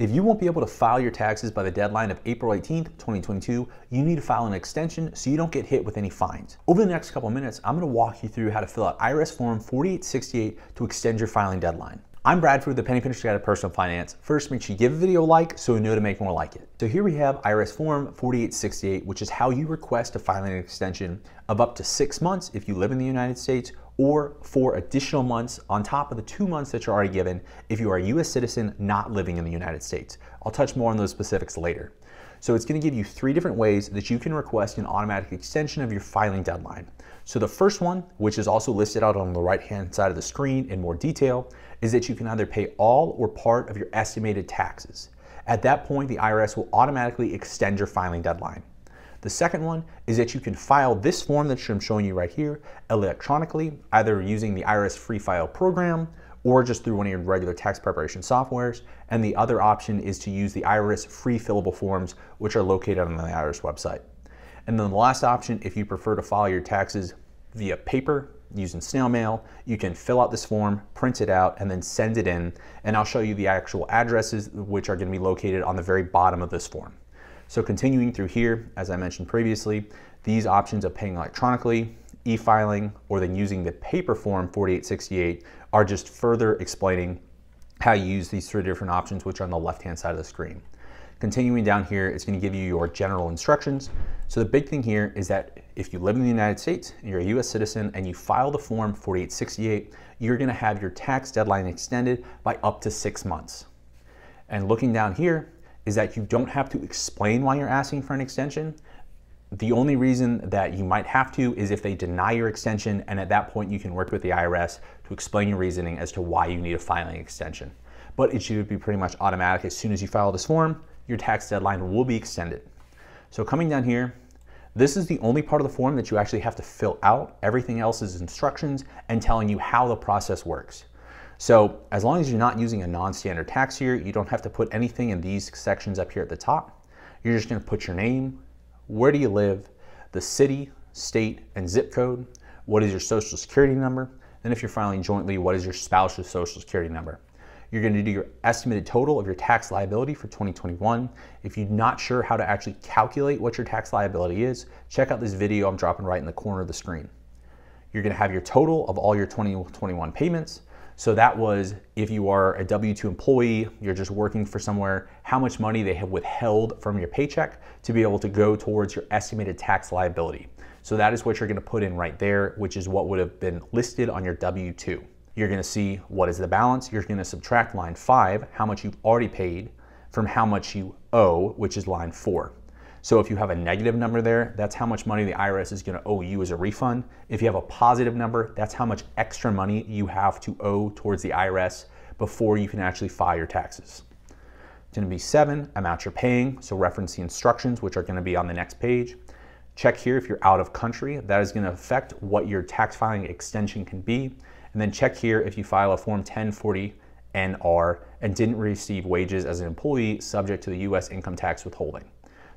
If you won't be able to file your taxes by the deadline of April 18th, 2022, you need to file an extension so you don't get hit with any fines. Over the next couple minutes, I'm gonna walk you through how to fill out IRS Form 4868 to extend your filing deadline. I'm Bradford, the Penny Pincher Guide of Personal Finance. First, make sure you give the video a like so we know to make more like it. So here we have IRS Form 4868, which is how you request a filing extension of up to six months if you live in the United States or four additional months on top of the two months that you're already given if you are a US citizen not living in the United States. I'll touch more on those specifics later. So it's gonna give you three different ways that you can request an automatic extension of your filing deadline. So the first one, which is also listed out on the right-hand side of the screen in more detail, is that you can either pay all or part of your estimated taxes. At that point, the IRS will automatically extend your filing deadline. The second one is that you can file this form that I'm showing you right here electronically, either using the IRS Free File program or just through one of your regular tax preparation softwares. And the other option is to use the IRS free fillable forms, which are located on the IRS website. And then the last option, if you prefer to file your taxes via paper, using snail mail, you can fill out this form, print it out, and then send it in. And I'll show you the actual addresses, which are gonna be located on the very bottom of this form. So continuing through here, as I mentioned previously, these options of paying electronically, e-filing, or then using the paper form 4868 are just further explaining how you use these three different options, which are on the left-hand side of the screen. Continuing down here, it's gonna give you your general instructions. So the big thing here is that if you live in the United States, and you're a US citizen, and you file the form 4868, you're gonna have your tax deadline extended by up to six months. And looking down here, is that you don't have to explain why you're asking for an extension. The only reason that you might have to is if they deny your extension, and at that point you can work with the IRS to explain your reasoning as to why you need a filing extension. But it should be pretty much automatic. As soon as you file this form, your tax deadline will be extended. So coming down here, this is the only part of the form that you actually have to fill out. Everything else is instructions and telling you how the process works. So as long as you're not using a non-standard tax year, you don't have to put anything in these sections up here at the top. You're just gonna put your name, where do you live, the city, state, and zip code, what is your social security number, then if you're filing jointly, what is your spouse's social security number. You're gonna do your estimated total of your tax liability for 2021. If you're not sure how to actually calculate what your tax liability is, check out this video I'm dropping right in the corner of the screen. You're gonna have your total of all your 2021 payments, so that was if you are a W-2 employee, you're just working for somewhere, how much money they have withheld from your paycheck to be able to go towards your estimated tax liability. So that is what you're gonna put in right there, which is what would have been listed on your W-2. You're gonna see what is the balance. You're gonna subtract line five, how much you've already paid, from how much you owe, which is line four. So if you have a negative number there, that's how much money the IRS is gonna owe you as a refund. If you have a positive number, that's how much extra money you have to owe towards the IRS before you can actually file your taxes. It's gonna be seven, amount you're paying, so reference the instructions, which are gonna be on the next page. Check here if you're out of country. That is gonna affect what your tax filing extension can be. And then check here if you file a Form 1040 NR and didn't receive wages as an employee subject to the US income tax withholding.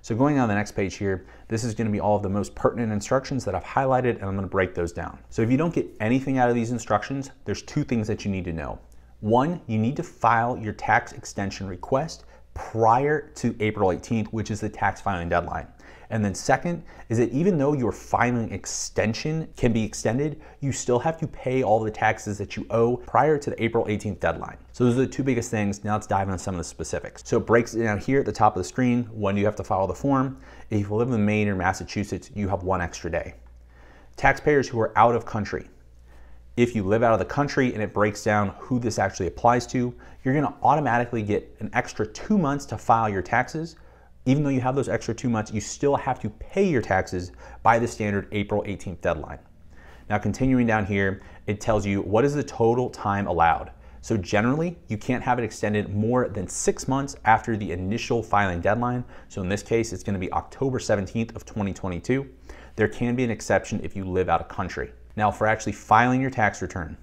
So going on the next page here, this is gonna be all of the most pertinent instructions that I've highlighted and I'm gonna break those down. So if you don't get anything out of these instructions, there's two things that you need to know. One, you need to file your tax extension request prior to April 18th, which is the tax filing deadline. And then second is that even though your filing extension can be extended, you still have to pay all the taxes that you owe prior to the April 18th deadline. So those are the two biggest things. Now let's dive into some of the specifics. So it breaks down here at the top of the screen when you have to file the form. If you live in Maine or Massachusetts, you have one extra day. Taxpayers who are out of country, if you live out of the country and it breaks down who this actually applies to, you're gonna automatically get an extra two months to file your taxes even though you have those extra two months, you still have to pay your taxes by the standard April 18th deadline. Now continuing down here, it tells you what is the total time allowed. So generally, you can't have it extended more than six months after the initial filing deadline. So in this case, it's gonna be October 17th of 2022. There can be an exception if you live out of country. Now for actually filing your tax return,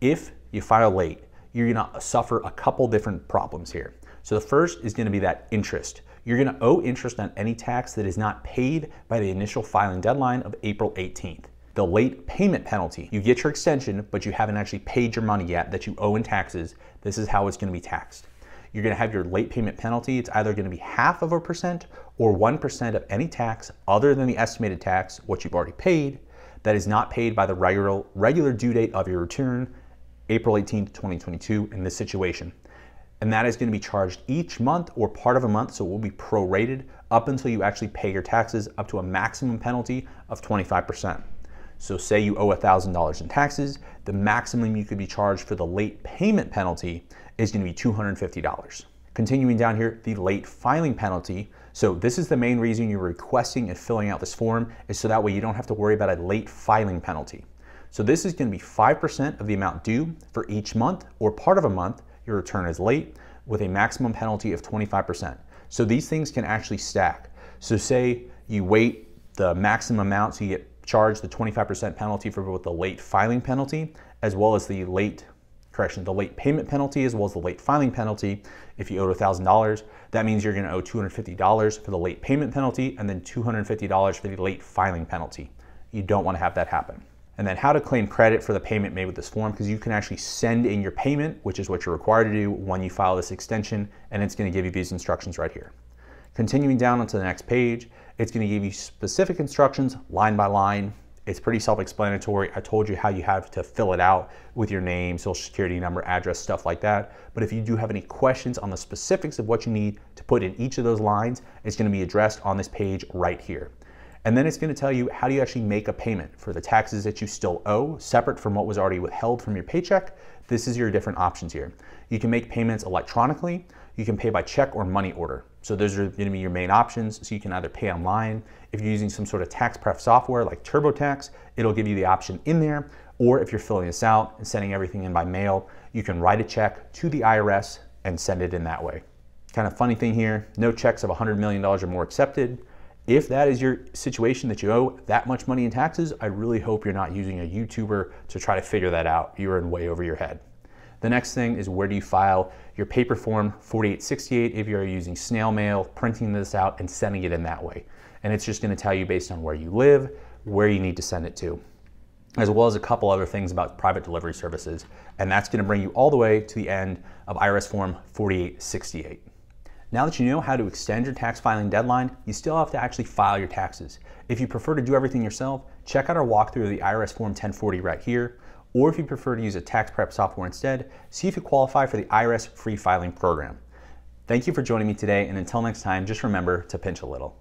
if you file late, you're gonna suffer a couple different problems here. So the first is gonna be that interest. You're gonna owe interest on any tax that is not paid by the initial filing deadline of April 18th. The late payment penalty, you get your extension, but you haven't actually paid your money yet that you owe in taxes. This is how it's gonna be taxed. you're gonna have your late payment penalty. It's either gonna be half of a percent or 1% of any tax other than the estimated tax, what you've already paid, that is not paid by the regular, regular due date of your return, April 18th, 2022 in this situation. And that is gonna be charged each month or part of a month, so it will be prorated up until you actually pay your taxes up to a maximum penalty of 25%. So say you owe $1,000 in taxes, the maximum you could be charged for the late payment penalty is gonna be $250. Continuing down here, the late filing penalty. So this is the main reason you're requesting and filling out this form is so that way you don't have to worry about a late filing penalty. So this is gonna be 5% of the amount due for each month or part of a month your return is late with a maximum penalty of 25%. So these things can actually stack. So say you wait the maximum amount so you get charged the 25% penalty for both the late filing penalty as well as the late correction, the late payment penalty as well as the late filing penalty. If you owe $1,000, that means you're gonna owe $250 for the late payment penalty and then $250 for the late filing penalty. You don't wanna have that happen. And then how to claim credit for the payment made with this form, because you can actually send in your payment, which is what you're required to do when you file this extension, and it's gonna give you these instructions right here. Continuing down onto the next page, it's gonna give you specific instructions line by line. It's pretty self-explanatory. I told you how you have to fill it out with your name, social security number, address, stuff like that. But if you do have any questions on the specifics of what you need to put in each of those lines, it's gonna be addressed on this page right here. And then it's gonna tell you how do you actually make a payment for the taxes that you still owe, separate from what was already withheld from your paycheck. This is your different options here. You can make payments electronically, you can pay by check or money order. So those are gonna be your main options. So you can either pay online, if you're using some sort of tax prep software like TurboTax, it'll give you the option in there. Or if you're filling this out and sending everything in by mail, you can write a check to the IRS and send it in that way. Kind of funny thing here, no checks of $100 million or more accepted. If that is your situation that you owe that much money in taxes, I really hope you're not using a YouTuber to try to figure that out. You're in way over your head. The next thing is where do you file your paper form 4868 if you're using snail mail, printing this out and sending it in that way. And it's just gonna tell you based on where you live, where you need to send it to, as well as a couple other things about private delivery services. And that's gonna bring you all the way to the end of IRS form 4868. Now that you know how to extend your tax filing deadline, you still have to actually file your taxes. If you prefer to do everything yourself, check out our walkthrough of the IRS Form 1040 right here, or if you prefer to use a tax prep software instead, see if you qualify for the IRS free filing program. Thank you for joining me today, and until next time, just remember to pinch a little.